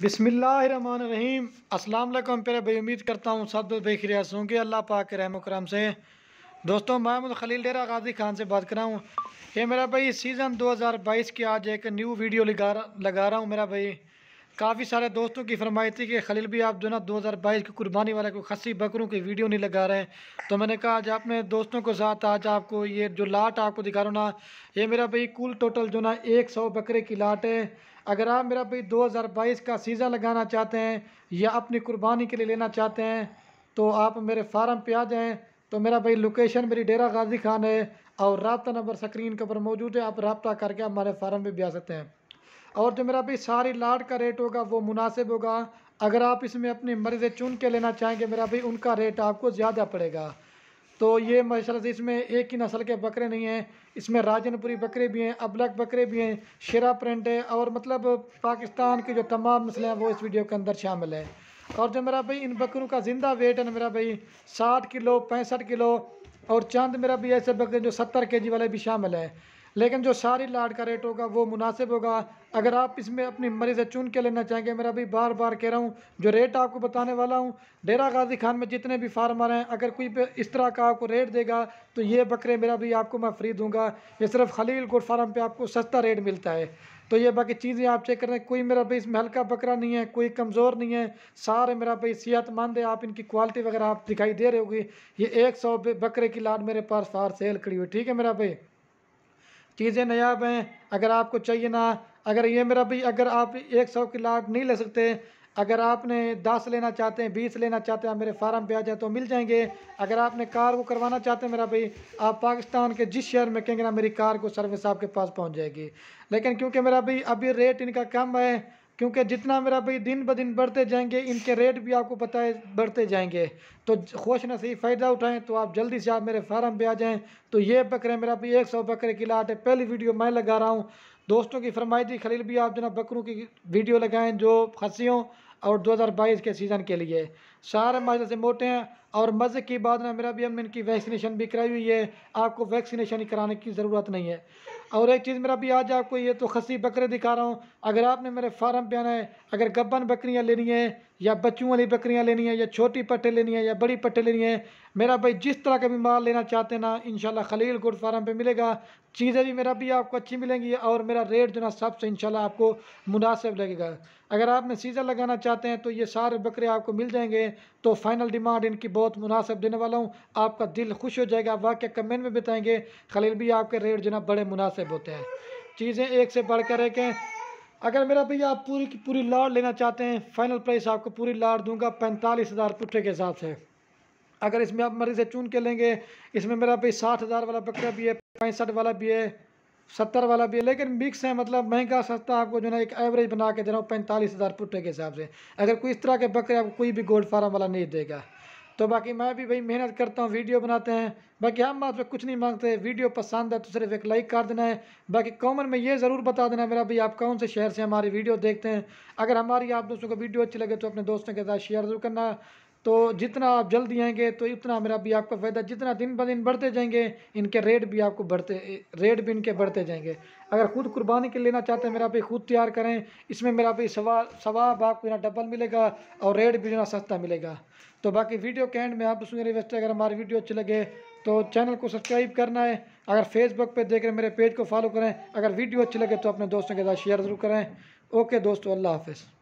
بسم اللہ الرحمن الرحیم۔ السلام علیکم پیرے بھائی، امید کرتا ہوں سب بے خیریت ہوں کہ اللہ پاک کے رحم و کرم سے۔ دوستوں محمد خلیل ڈیرہ غازی خان سے بات کر رہا ہوں۔ یہ میرا بھائی سیزن دو ہزار بائیس کی آج ایک نیو ویڈیو لگا لگا رہا ہوں میرا بھائی۔ کافی سارے دوستوں کی فرمائی تھی کہ خلیل بھی آپ جو نا دو ہزار بائیس کی قربانی والے کو خصی بکروں کی ویڈیو نہیں لگا رہے ہیں۔ تو میں نے کہا، آج اپنے دوستوں کو ساتھ، آج آپ کو یہ جو لاٹ آپ کو دکھا رہا ہوں نا، یہ میرا بھائی کل ٹوٹل جو نا ایک سو بکرے کی لاٹ ہے۔ اگر آپ میرا بھائی دو ہزار بائیس کا سیزن لگانا چاہتے ہیں یا اپنی قربانی کے لیے لینا چاہتے ہیں، تو آپ میرے فارم پہ آ جائیں۔ تو میرا بھائی لوکیشن میری ڈیرہ غازی خان ہے اور رابطہ نمبر سکرین کے اوپر موجود ہے، آپ رابطہ کر کے ہمارے فارم پہ بھی آ سکتے ہیں۔ اور جو میرا بھی ساری لاٹ کا ریٹ ہوگا وہ مناسب ہوگا۔ اگر آپ اس میں اپنی مرض چن کے لینا چاہیں گے میرا بھی ان کا ریٹ آپ کو زیادہ پڑے گا۔ تو یہ ماشاء اللہ اس میں ایک ہی نسل کے بکرے نہیں ہیں، اس میں راجن پوری بکرے بھی ہیں ابلک بکرے بھی ہیں شیرا پرنٹ ہے اور مطلب پاکستان کے جو تمام نسلیں ہیں، وہ اس ویڈیو کے اندر شامل ہیں۔ اور جو میرا بھائی، ان بکروں کا زندہ ویٹ ہے نا میرا بھائی، ساٹھ کلو، پینسٹھ کلو اور چاند میرا بھی ایسے بکرے جو ستر کے جی والے بھی شامل ہیں۔ لیکن جو ساری لاٹ کا ریٹ ہوگا وہ مناسب ہوگا۔ اگر آپ اس میں اپنی مریض چن کے لینا چاہیں گے میرا بھی بار بار کہہ رہا ہوں، جو ریٹ آپ کو بتانے والا ہوں، ڈیرہ غازی خان میں جتنے بھی فارمر ہیں، اگر کوئی اس طرح کا آپ کو ریٹ دے گا، تو یہ بکرے میرا بھی آپ کو میں فری دوں گا۔ یہ صرف خلیل گوڈ فارم پہ آپ کو سستا ریٹ ملتا ہے۔ تو یہ باقی چیزیں آپ چیک کر رہے ہیں۔ کوئی میرا بھائی اس میں ہلکا بکرا نہیں ہے، کوئی کمزور نہیں ہے۔ سارے میرا بھائی صحت مند ہے آپ ان کی کوالٹی وغیرہ آپ دکھائی دے رہے ہوگی۔ یہ ایک سو بکرے کی لاٹ میرے پاس فار سیل کھڑی ہوئی۔ ٹھیک ہے میرا بھائی؟ چیزیں نیاب ہیں، اگر آپ کو چاہیے نا، اگر یہ میرا بھی، اگر آپ ایک سو کی لاٹ نہیں لے سکتے، اگر آپ نے دس لینا چاہتے ہیں، بیس لینا چاہتے ہیں میرے فارم پہ آ جائیں تو مل جائیں گے۔ اگر آپ نے کار کو کروانا چاہتے ہیں میرا بھائی آپ پاکستان کے جس شہر میں کہیں گے نا، میری کار کو سروس آپ کے پاس پہنچ جائے گی۔ لیکن کیونکہ میرا بھائی ابھی ریٹ ان کا کم ہے کیونکہ جتنا میرا بھائی دن بدن بڑھتے جائیں گے، ان کے ریٹ بھی آپ کو پتہ ہے، بڑھتے جائیں گے۔ تو خوش نصیب فائدہ اٹھائیں تو آپ جلدی سے آپ میرے فارم پہ آ جائیں۔ تو یہ بکرے میرا بھی ایک سو بکرے کی لاٹ ہے۔ پہلی ویڈیو میں لگا رہا ہوں۔ دوستوں کی فرمائی تھی، خلیل بھی آپ جو نا بکروں کی ویڈیو لگائیں جو خصیوں اور دو ہزار بائیس کے سیزن کے لیے۔ سارے ماجد سے موٹے ہیں اور مزے کی بات نہ میرا بھی ہم نے ان کی ویکسینیشن بھی کرائی ہوئی ہے۔ آپ کو ویکسینیشن ہی کرانے کی ضرورت نہیں ہے۔ اور ایک چیز میرا بھی آج آپ کو یہ تو خصی بکرے دکھا رہا ہوں۔ اگر آپ نے میرے فارم پہ آنا ہے، اگر گبن بکریاں لینی ہیں یا بچوں والی بکریاں لینی ہیں یا چھوٹی پٹے لینی ہیں یا بڑی پٹے لینی ہیں، میرا بھائی جس طرح کا بھی مال لینا چاہتے ہیں نا، انشاءاللہ خلیل گوڈ فارم پہ ملے گا۔ چیزیں بھی میرا بھی آپ کو اچھی ملیں گی اور میرا ریٹ جو نا سب سے انشاءاللہ آپ کو مناسب لگے گا۔ اگر آپ نے سیزن لگانا چاہتے ہیں تو یہ سارے بکرے آپ کو مل جائیں گے۔ تو فائنل ڈیمانڈ ان کی بہت مناسب دینے والا ہوں۔ آپ کا دل خوش ہو جائے گا۔ واقعہ کمنٹ میں بتائیں گے، خلیل بھی آپ کے ریٹ جو بڑے مناسب ہوتے ہیں۔ چیزیں ایک سے بڑھ کر ایک ہیں اگر میرا بھیا آپ پوری کی پوری لاڑ لینا چاہتے ہیں، فائنل پرائس آپ کو پوری لاڑ دوں گا پینتالیس ہزار پٹھے کے حساب سے۔ اگر اس میں آپ مریض سے چون کے لیں گے، اس میں میرا بھائی ساٹھ ہزار والا بکرا بھی ہے، پینسٹھ والا بھی ہے۔ ستر والا بھی ہے، لیکن مکس ہے مطلب مہنگا سستا آپ کو جو ہے ایک ایوریج بنا کے دے رہا ہوں پینتالیس ہزار پٹھے کے حساب سے۔ اگر کوئی اس طرح کے بکرے آپ کو کوئی بھی گولڈ فارم والا نہیں دے گا۔ تو باقی میں بھی بھائی محنت کرتا ہوں، ویڈیو بناتے ہیں۔ باقی ہم بات پہ کچھ نہیں مانگتے، ویڈیو پسند ہے تو صرف ایک لائک کر دینا ہے۔ باقی کامن میں یہ ضرور بتا دینا ہے، میرا بھائی آپ کون سے شہر سے ہماری ویڈیو دیکھتے ہیں۔ اگر ہماری آپ دوستوں کو ویڈیو اچھی لگے تو اپنے دوستوں کے ساتھ شیئر ضرور کرنا۔ تو جتنا آپ جلدی آئیں گے تو اتنا میرا بھی آپ کا فائدہ جتنا دن بہ دن بڑھتے جائیں گے، ان کے ریٹ بھی آپ کو بڑھتے، ریٹ بھی ان کے بڑھتے جائیں گے۔ اگر خود قربانی کے لینا چاہتے ہیں، میرا بھی خود تیار کریں، اس میں میرا بھی ثواب آپ کو ڈبل ملے گا اور ریٹ بھی جو سستا ملے گا۔ تو باقی ویڈیو کے اینڈ میں آپ سنیں ریویسٹ اگر ہماری ویڈیو اچھی لگے تو چینل کو سبسکرائب کرنا ہے۔ اگر فیس بک پہ دیکھ رہے میرے پیج کو فالو کریں۔ اگر ویڈیو اچھی لگے تو اپنے دوستوں کے ساتھ شیئر ضرور کریں۔ اوکے دوستو، اللہ حافظ۔